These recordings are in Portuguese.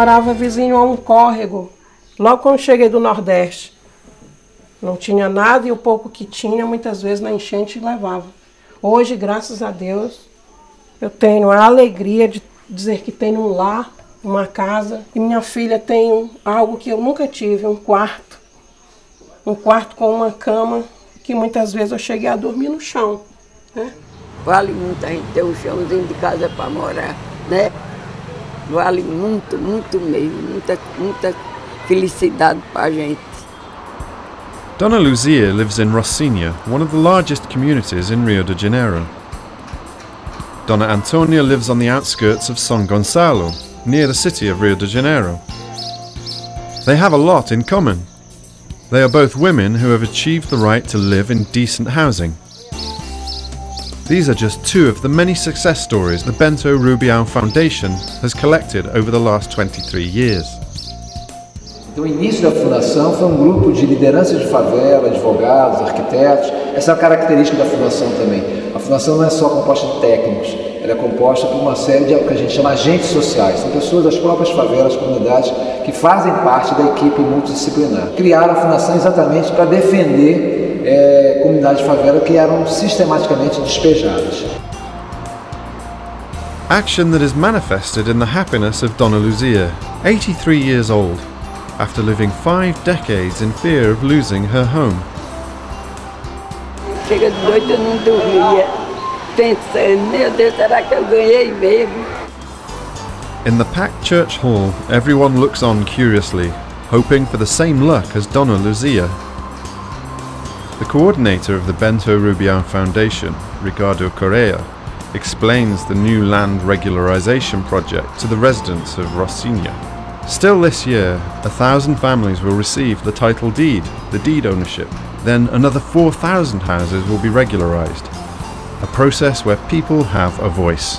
morava vizinho a um córrego, logo quando cheguei do Nordeste. Não tinha nada e o pouco que tinha, muitas vezes na enchente levava. Hoje, graças a Deus, eu tenho a alegria de dizer que tenho um lar, uma casa, e minha filha tem algo que eu nunca tive, um quarto. Um quarto com uma cama, que muitas vezes eu cheguei a dormir no chão. Né? Vale muito a gente ter um chãozinho de casa para morar, né? Vale muito, muito mesmo, muita, muita felicidade para a gente. Donna Luzia lives in Rocinha, one of the largest communities in Rio de Janeiro. Donna Antonia lives on the outskirts of São Gonçalo, near the city of Rio de Janeiro. They have a lot in common. They are both women who have achieved the right to live in decent housing. These are just two of the many success stories the Bento Rubião Foundation has collected over the last 23 years. Então, o início da fundação foi um grupo de lideranças de favela, advogados, arquitetos. Essa é a característica da fundação também. A fundação não é só composta de técnicos, ela é composta por uma série de que a gente chama agentes sociais. São pessoas das próprias favelas, comunidades, que fazem parte da equipe multidisciplinar. Criaram a fundação exatamente para defender é, comunidades de favela que eram sistematicamente despejadas. Action that is manifested in the happiness of Donna Luzia, 83 years old, after living five decades in fear of losing her home. Chega de noite eu não dormia, pensando, meu Deus, será que eu ganhei mesmo? In the packed church hall, everyone looks on curiously, hoping for the same luck as Donna Luzia. The coordinator of the Bento Rubião Foundation, Ricardo Correa, explains the new land regularization project to the residents of Rocinha. Still this year, a thousand families will receive the title deed, the deed ownership. Then another 4,000 houses will be regularized. A process where people have a voice.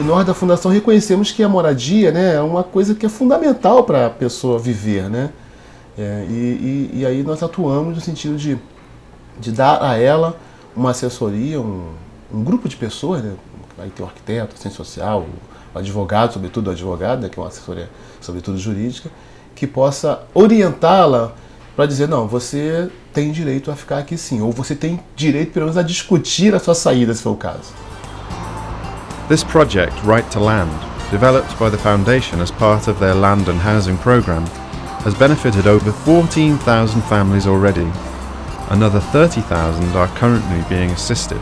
Nós da Fundação reconhecemos que a moradia né, é uma coisa que é fundamental para a pessoa viver. Né? É, e, e, e aí nós atuamos no sentido de de dar a ela uma assessoria, um, um grupo de pessoas, né? aí tem o arquiteto, assistente social, o advogado, sobretudo o advogado, né? que é uma assessoria sobretudo jurídica, que possa orientá-la para dizer, não, você tem direito a ficar aqui sim, ou você tem direito pelo menos a discutir a sua saída, se for o caso. This project, Right to Land, developed by the Foundation as part of their land and housing program, has benefited over 14,000 families already Another 30,000 are currently being assisted.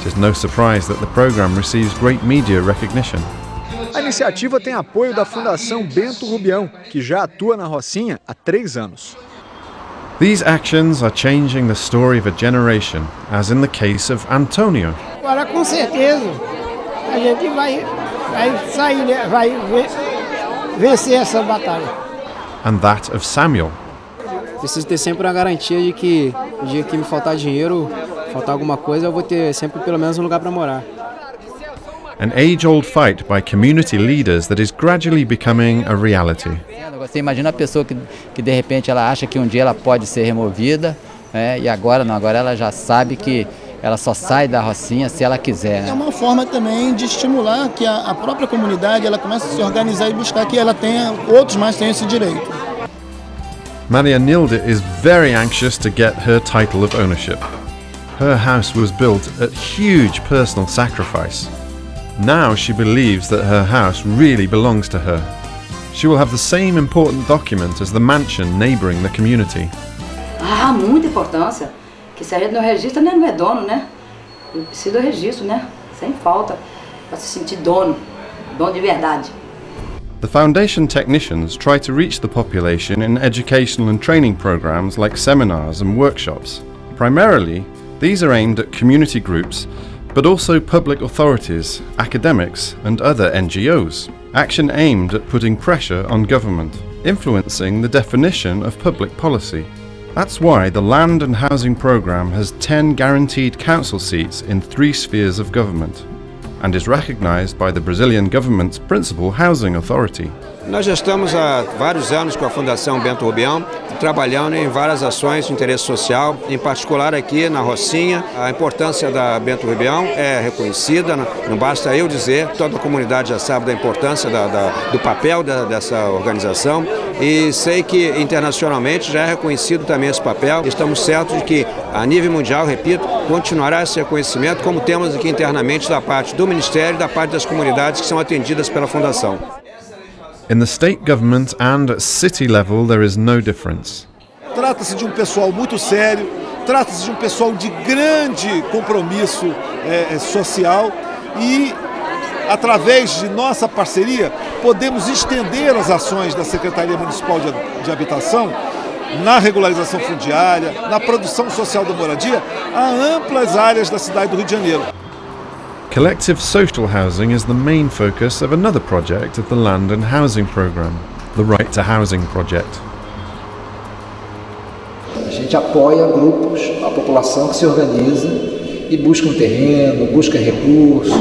It is no surprise that the program receives great media recognition. A iniciativa tem apoio da Fundação Bento Rubião, que já atua na Rocinha há três anos. These actions are changing the story of a generation, as in the case of Antonio. Agora, com certeza, a gente vai, vai sair, vai vencer essa batalha. And that of Samuel, preciso ter sempre uma garantia de que no dia que me faltar dinheiro, faltar alguma coisa, eu vou ter sempre pelo menos um lugar para morar. An age-old fight by community leaders that is gradually becoming a reality. Você imagina a pessoa que, que de repente ela acha que um dia ela pode ser removida, né? e agora não, agora ela já sabe que ela só sai da rocinha se ela quiser. Né? É uma forma também de estimular que a, a própria comunidade ela comece a se organizar e buscar que ela tenha, outros mais tenham esse direito. Maria Nilde is very anxious to get her title of ownership. Her house was built at huge personal sacrifice. Now she believes that her house really belongs to her. She will have the same important document as the mansion neighbouring the community. Ah, muita importância. Que se a gente não registra, né, não é dono, né? Eu preciso do registro, né? Sem falta. Para se sentir dono. Dono de verdade. The Foundation technicians try to reach the population in educational and training programs like seminars and workshops. Primarily, these are aimed at community groups, but also public authorities, academics, and other NGOs. Action aimed at putting pressure on government, influencing the definition of public policy. That's why the Land and Housing Programme has 10 guaranteed council seats in three spheres of government and is recognized by the Brazilian government's principal housing authority. Nós já estamos há vários anos com a Fundação Bento Rubião, trabalhando em várias ações de interesse social, em particular aqui na Rocinha. A importância da Bento Rubião é reconhecida, não basta eu dizer, toda a comunidade já sabe da importância da, da, do papel da, dessa organização e sei que internacionalmente já é reconhecido também esse papel. Estamos certos de que, a nível mundial, repito, continuará esse reconhecimento, como temos aqui internamente da parte do Ministério e da parte das comunidades que são atendidas pela Fundação. In the state government and at city level, there is no difference. Trata-se de um pessoal muito sério, trata-se de um pessoal de grande compromisso é, social e, através de nossa parceria, podemos estender as ações da Secretaria Municipal de, de Habitação na regularização fundiária, na produção social da moradia, a amplas áreas da cidade do Rio de Janeiro. Collective social housing is the main focus of another project of the Land and Housing Programme, the Right to Housing Project. A gente apoia grupos, a população que se organiza e busca um terreno, busca recursos,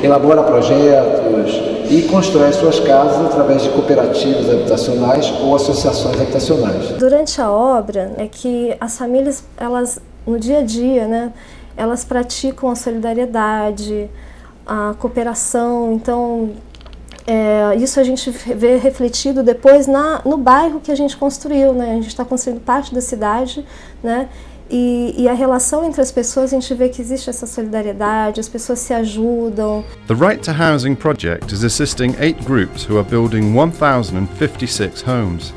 elabora projetos e constrói suas casas através de cooperativas habitacionais ou associações habitacionais. Durante a obra é que as famílias, elas no dia a dia, né, elas praticam a solidariedade, a cooperação. Então, é, isso a gente vê refletido depois na, no bairro que a gente construiu. Né? A gente está construindo parte da cidade, né? E, e, a relação entre as pessoas, a gente vê que existe essa solidariedade, as pessoas se ajudam. The Right to Housing project is assisting eight groups who are building 1,056 homes.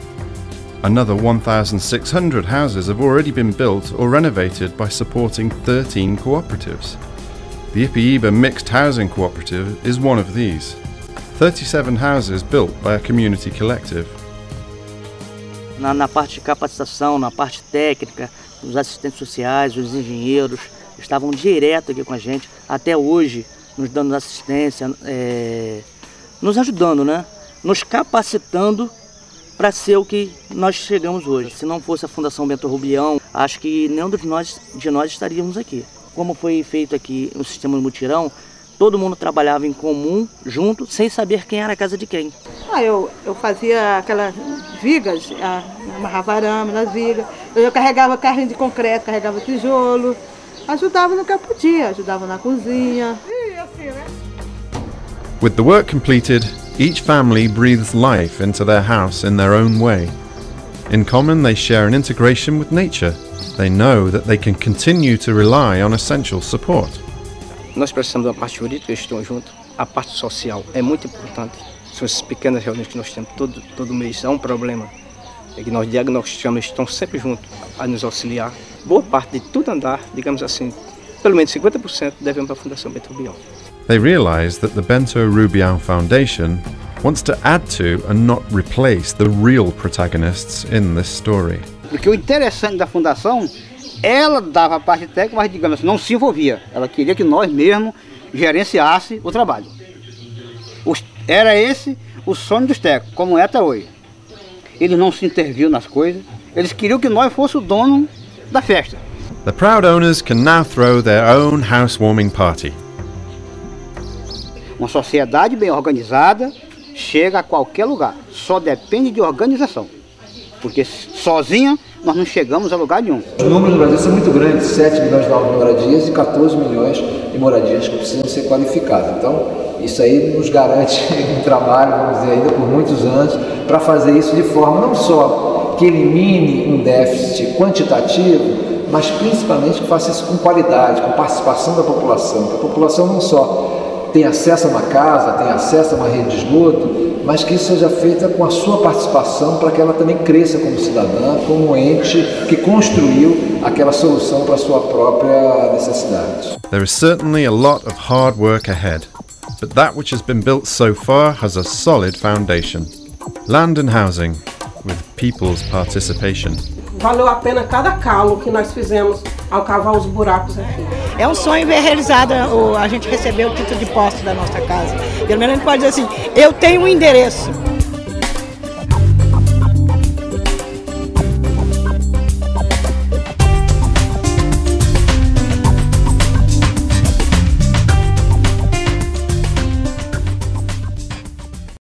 Another 1,600 houses have already been built or renovated by supporting 13 cooperatives. The Ipiiba Mixed Housing Cooperative is one of these. 37 houses built by a community collective. Na, na parte de capacitação, na parte técnica, os assistentes sociais, os engenheiros estavam direto aqui com a gente, até hoje, nos dando assistência, é, nos ajudando, né? nos capacitando para ser o que nós chegamos hoje. Se não fosse a Fundação Bento Rubião, acho que nenhum de nós, de nós estaríamos aqui. Como foi feito aqui no sistema do mutirão, todo mundo trabalhava em comum, junto, sem saber quem era a casa de quem. Ah, eu, eu fazia aquelas vigas, amarrava arame nas vigas, eu carregava carrinho de concreto, carregava tijolo, ajudava no que eu podia, ajudava na cozinha. E assim, né? With the work completed, each family breathes life into their house in their own way. In common, they share an integration with nature. They know that they can continue to rely on essential support. Nós precisamos parte jurídica, estão junto. A parte social é muito importante. São essas pequenas reuniões que nós temos todo, todo mês. Um problema. É que nós diagnosticamos, estão sempre juntos a nos auxiliar. Boa parte de tudo andar, digamos assim, pelo menos 50% devem para a Fundação. They realise that the Bento Rubião Foundation wants to add to and not replace the real protagonists in this story. Porque o interessante da fundação, ela dava a parte técnica, mas digamos assim, não se envolvia. Ela queria que nós mesmos gerenciasse o trabalho. Os, era esse o sonho dos técnicos, como é até hoje. Ele não se interviu nas coisas, eles queriam que nós fosse o dono da festa. The proud owners can now throw their own housewarming party. Uma sociedade bem organizada chega a qualquer lugar, só depende de organização. Porque sozinha nós não chegamos a lugar nenhum. Os números no Brasil são muito grandes, 7 milhões de novas moradias e 14 milhões de moradias que precisam ser qualificadas. Então, isso aí nos garante um trabalho, vamos dizer, ainda por muitos anos, para fazer isso de forma não só que elimine um déficit quantitativo, mas principalmente que faça isso com qualidade, com participação da população. Que a população não só tem acesso a uma casa, tem acesso a uma rede de esgoto, mas que isso seja feita com a sua participação para que ela também cresça como cidadã, como ente que construiu aquela solução para a sua própria necessidade. There is certainly a lot of hard work ahead, but that which has been built so far has a solid foundation. Land and housing, with people's participation. Valeu a pena cada calo que nós fizemos ao cavar os buracos aqui. É um sonho ver realizado a gente receber o título de posse da nossa casa. Pelo menos a gente pode dizer assim, eu tenho um endereço.